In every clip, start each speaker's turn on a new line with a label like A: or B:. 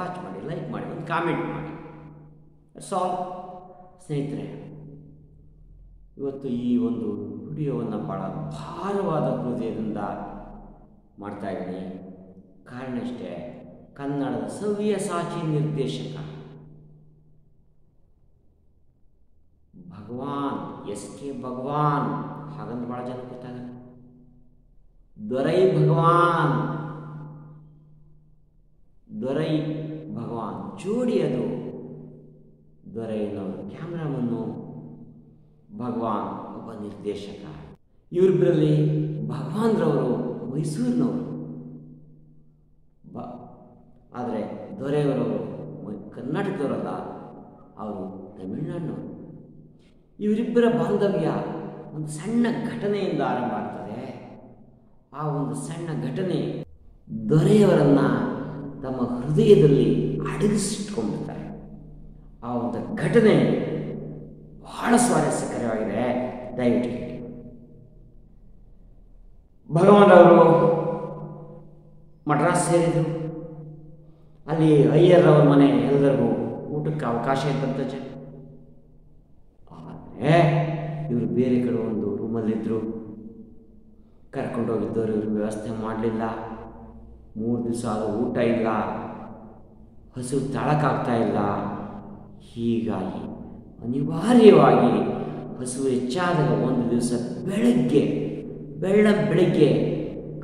A: Watch ಮಾಡಿ like ಮಾಡಿ, ಒಂದು ಕಾಮೆಂಟ್ ಮಾಡಿ. ಸಾಲ್ ಸ್ನೇಹಿತರೆ. ಇವತ್ತು ಈ ಒಂದು ವಿಡಿಯೋವನ್ನು ಭಾಳ ಭಾರವಾದ ಹೃದಯದಿಂದ ಮಾಡ್ತಾ ಇದ್ದೀನಿ. ಕಾರಣ ಇಷ್ಟೇ, ಕನ್ನಡದ ಸವ್ಯಸಾಚಿ ನಿರ್ದೇಶಕ ಭಗವಾನ್ ಎಸ್ ಕೆ ಭಗವಾನ್ ಹಾಗಂದ್ರೆ ಭಾಳ ಜನ ಗೊತ್ತಾಗಲ್ಲ ದೊರೈ ಭಗವಾನ್, ದೊರೈ ಭಗವಾನ್ ಜೋಡಿ ಅದು ದೊರೈನವರು ಕ್ಯಾಮ್ರಾಮನ್ನು ಭಗವಾನ್ ಒಬ್ಬ ನಿರ್ದೇಶಕ. ಇವರಿಬ್ಬರಲ್ಲಿ ಭಗವಾನ್ರವರು ಮೈಸೂರಿನವರು. ಬ, ಆದರೆ ದೊರೆಯವರವರು ಕರ್ನಾಟಕದವರಲ್ಲ, ಅವರು ತಮಿಳುನಾಡಿನವರು. ಇವರಿಬ್ಬರ ಬಾಂಧವ್ಯ ಒಂದು ಸಣ್ಣ ಘಟನೆಯಿಂದ ಆರಂಭ ಆಗ್ತದೆ. ಆ ಒಂದು ಸಣ್ಣ ಘಟನೆ ದೊರೆಯವರನ್ನು ತಮ್ಮ ಹೃದಯದಲ್ಲಿ ಅಡಗಿಸಿಟ್ಕೊಂಡಿರ್ತಾರೆ ಆ ಒಂದು ಘಟನೆ ಬಹಳ ಸ್ವಾರಸ್ಯಕರವಾಗಿದೆ. ದಯವಿಟ್ಟು ಭಗವಾನ್ ಅವರು ಮಡ್ರಾಸ್ ಸೇರಿದರು. ಅಲ್ಲಿ ಅಯ್ಯರ್ ಮನೆ ಎಲ್ಲರಿಗೂ ಊಟಕ್ಕೆ ಅವಕಾಶ ಇದ್ದಂಥ ಜನ. ಆದರೆ ಇವರು ಬೇರೆ ಕಡೆ ಒಂದು ರೂಮಲ್ಲಿದ್ದರು ಕರ್ಕೊಂಡೋಗಿದ್ದವರು ಇವರು ವ್ಯವಸ್ಥೆ ಮಾಡಲಿಲ್ಲ. ಮೂರು ದಿವಸ ಆದ ಊಟ ಇಲ್ಲ. ಹಸು ತಳಕಾಗ್ತಾ ಇಲ್ಲ. ಹೀಗಾಗಿ ಅನಿವಾರ್ಯವಾಗಿ ಹಸು ಹೆಚ್ಚಾದಾಗ ಒಂದು ದಿವಸ ಬೆಳಗ್ಗೆ, ಬೆಳ್ಳ ಬೆಳಗ್ಗೆ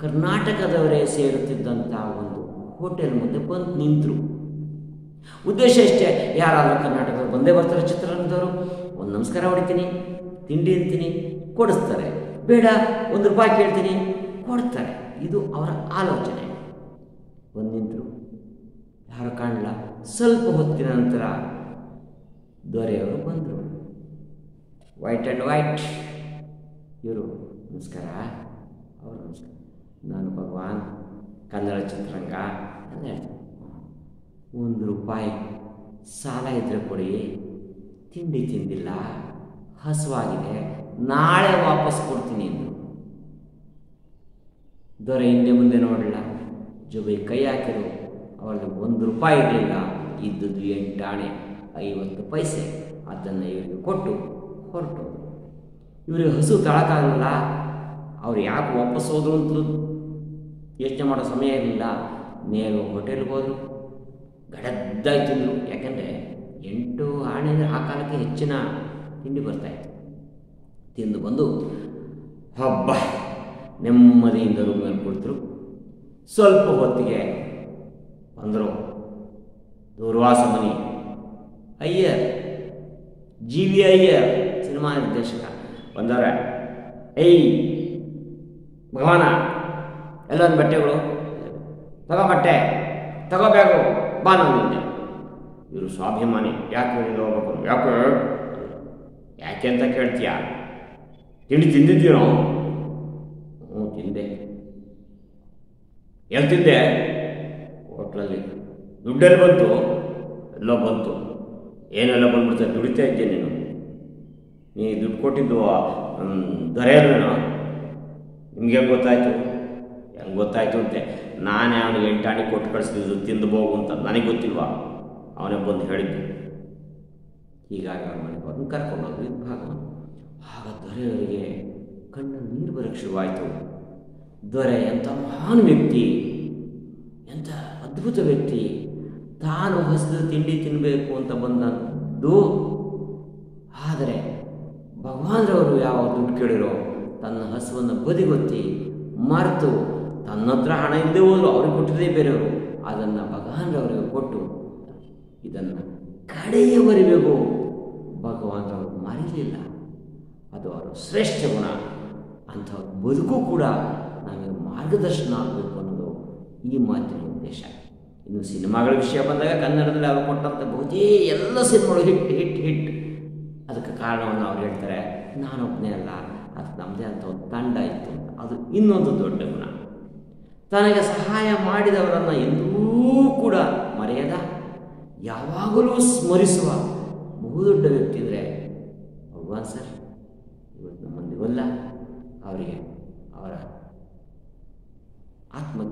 A: ಕರ್ನಾಟಕದವರೇ ಸೇರುತ್ತಿದ್ದಂಥ ಒಂದು ಹೋಟೆಲ್ ಮುಂದೆ ಬಂದು ನಿಂತರು. ಉದ್ದೇಶ ಇಷ್ಟೇ, ಯಾರಾದರೂ ಕರ್ನಾಟಕದವ್ರು ಬಂದೇ ಬರ್ತಾರೆ ಚಿತ್ರರಂಗದವರು. ಒಂದು ನಮಸ್ಕಾರ ಹೊಡಿತೀನಿ, ತಿಂಡಿ ಅಂತೀನಿ, ಕೊಡಿಸ್ತಾರೆ. ಬೇಡ, ಒಂದು ರೂಪಾಯಿ ಕೇಳ್ತೀನಿ, ಕೊಡ್ತಾರೆ. ಇದು ಅವರ ಆಲೋಚನೆ. ಬಂದು ನಿಂತರು ಯಾರು ಕಾಣಲ್ಲ ಸ್ವಲ್ಪ ಹೊತ್ತಿನ ನಂತರ ದೊರೆಯವರು ಬಂದರು. ವೈಟ್ ಆ್ಯಂಡ್ ವೈಟ್ ಇವರು, ನಮಸ್ಕಾರ. ಅವರು, ನಮಸ್ಕಾರ. ನಾನು ಭಗವಾನ್, ಕನ್ನಡ ಚಿತ್ರರಂಗ ಅಂತ ಹೇಳ್ತಾರೆ ಒಂದು ರೂಪಾಯಿ ಸಾಲ ಇದ್ದರೆ ಕೊಡಿ. ತಿಂಡಿ ತಿಂದಿಲ್ಲ. ಹಸುವಾಗಿದೆ. ನಾಳೆ ವಾಪಸ್ ಕೊಡ್ತೀನಿ ದೊರೆ ಹಿಂದೆ ಮುಂದೆ ನೋಡಲಿಲ್ಲ. ಜೊಬೈ ಕೈ ಹಾಕಿರು ಅವರಿಗೆ ಒಂದು ರೂಪಾಯಿ ಇರಲಿಲ್ಲ. ಇದ್ದದ್ದು ಎಂಟಾಣೆ ಐವತ್ತು ಪೈಸೆ. ಅದನ್ನು ಇವರಿಗೆ ಕೊಟ್ಟು ಹೊರಟು. ಇವರಿಗೆ ಹಸು ತಳಕಾಗಲ್ಲ ಅವ್ರು ಯಾಕೆ ವಾಪಸ್ ಹೋದ್ರು ಅಂತ ಯೋಚನೆ ಮಾಡೋ ಸಮಯ ಇರಲಿಲ್ಲ. ನೇರು ಹೋಟೆಲ್ಗೆ ಹೋದರು. ಗಡದ್ದಾಗಿ ತಿಂದರು. ಯಾಕೆಂದರೆ ಎಂಟು ಆಣೆ ಅಂದರೆ ಆ ಕಾಲಕ್ಕೆ ಹೆಚ್ಚಿನ ತಿಂಡಿ ಬರ್ತಾಯಿತ್ತು ತಿಂದು ಬಂದು, ಹಬ್ಬ! ನೆಮ್ಮದಿಯಿಂದ ರೂಮಲ್ಲಿ ಕುಳಿತರು. ಸ್ವಲ್ಪ ಹೊತ್ತಿಗೆ ಬಂದರು. Durvasa Mani, Iyer, G V Iyer cinema ನಿರ್ದೇಶಕ ಬಂದವ್ರೆ ಏಯ್, ಭಗವಾನ ಎಲ್ಲೊಂದು ಬಟ್ಟೆಗಳು, ತಗೋ ಬಟ್ಟೆ ತಗೋಬೇಕು ಬಾ ನಂದಿದ್ದೆ ಇವರು ಸ್ವಾಭಿಮಾನಿ, ಯಾಕೆ ಹೋಗ್ಬೇಕು ಯಾಕೆ? ಯಾಕೆ ಅಂತ ಕೇಳ್ತೀಯ? ತಿಂಡಿ ತಿಂದಿದ್ದೀನೋ ಹ್ಞೂ ತಿಂದೆ. ತಿಂದೆ ಹೋಟ್ಲಲ್ಲಿ. ದುಡ್ಡೆಲ್ಲಿ ಬಂತು. ಎಲ್ಲೋ ಬಂತು. ಏನೆಲ್ಲ ಬಂದ್ಬಿಡ್ತಾರೆ ದುಡಿತಾ ಇದ್ದೆ ನೀನು. ನೀ ದುಡ್ಡು ಕೊಟ್ಟಿದ್ದು ದೊರೆಯಲ್ವೇನೋ? ನಿಮಗೆ ಗೊತ್ತಾಯಿತು? ಹೆಂಗೆ ಗೊತ್ತಾಯಿತು ಅಂತೆ? ನಾನೇ ಅವನಿಗೆ ಎಂಟಾಣಿ ಕೊಟ್ಟು ಕಳಿಸ್ತಿದ್ದು ತಿಂದು ಹೋಗು ಅಂತ ನನಗೆ ಗೊತ್ತಿಲ್ವಾ? ಅವನೇ ಬಂದು ಹೇಳಿದ್ದು. ಹೀಗಾಗಿ ಅವ್ರ ಮನೆಗೆ ಅವ್ರನ್ನ ಕರ್ಕೊಂಡೋದ್ರು ಇದು ಭಾಗವನ್ ಆಗ ದೊರೆಯವರಿಗೆ ಕಣ್ಣು ನೀರು ಬರೋಕ್ಕೆ ಶುರುವಾಯಿತು. ದೊರೆ ಎಂಥ ಮಹಾನ್ ವ್ಯಕ್ತಿ, ಎಂಥ ಅದ್ಭುತ ವ್ಯಕ್ತಿ. ತಾನು ಹೊಸದು ತಿಂಡಿ ತಿನ್ನಬೇಕು ಅಂತ ಬಂದದ್ದು. ಆದರೆ ಭಗವಾನ್ರವರು ಯಾವ ದುಡ್ಡು ಕೇಳಿರೋ ತನ್ನ ಹಸುವನ್ನು ಬದಿಗೊತ್ತಿ ಮರೆತು ತನ್ನ ಹತ್ರ ಹಣ ಇಲ್ಲದೆ ಹೋದ್ರು ಅವ್ರಿಗೆ ಕೊಟ್ಟಿದ್ದೇ ಬೇರೆಯವರು. ಅದನ್ನು ಭಗವಾನ್ರವರಿಗೆ ಕೊಟ್ಟು ಇದನ್ನು ಕಡೆಯವರೆಗೂ ಭಗವಾನ್ರವರು ಮರೀಲಿಲ್ಲ. ಅದು ಅವರ ಶ್ರೇಷ್ಠ ಗುಣ. ಅಂಥವ್ರ ಬದುಕು ಕೂಡ ನಮಗೆ ಮಾರ್ಗದರ್ಶನ ಆಗಬೇಕು ಅನ್ನೋದು ಈ ಮಾತಿನ ಉದ್ದೇಶ. ಇನ್ನು ಸಿನಿಮಾಗಳ ವಿಷಯ ಬಂದಾಗ ಕನ್ನಡದಲ್ಲಿ ಅವರು ಕೊಟ್ಟಂಥ ಬಹುತೇ ಎಲ್ಲ ಸಿನಿಮಾಗಳು ಹಿಟ್ ಹಿಟ್ ಹಿಟ್. ಅದಕ್ಕೆ ಕಾರಣವನ್ನು ಅವ್ರು ಹೇಳ್ತಾರೆ ನಾನೊಬ್ಬನೇ ಅಲ್ಲ, ಅದು ನಮ್ಮದೇ ಅಂತ ಒಂದು ತಂಡ ಇತ್ತು ಅದು ಇನ್ನೊಂದು ದೊಡ್ಡ ಗುಣ. ತನಗೆ ಸಹಾಯ ಮಾಡಿದವರನ್ನು ಎಂದೂ ಕೂಡ ಮರೆಯದ, ಯಾವಾಗಲೂ ಸ್ಮರಿಸುವ ಬಹುದೊಡ್ಡ ವ್ಯಕ್ತಿ ಅಂದರೆ ಭಗವಾನ್ ಸರ್, ಇವತ್ತು ನಮ್ಮಲ್ಲಿವಲ್ಲ ಅವರಿಗೆ ಅವರ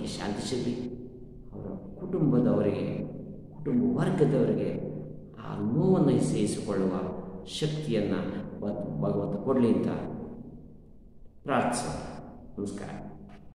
A: ಆತ್ಮಕ್ಕೆ ಶಾಂತಿ ಸಿಗಲಿ ಅವರ ಕುಟುಂಬದವರಿಗೆ, ಕುಟುಂಬ ವರ್ಗದವರಿಗೆ ಆ ನೋವನ್ನು ಸಹಿಸಿಕೊಳ್ಳುವ ಶಕ್ತಿಯನ್ನು ಭಗವಂತ ಕೊಡಲಿ ಅಂತ ಪ್ರಾರ್ಥಿಸೋಣ. ನಮಸ್ಕಾರ.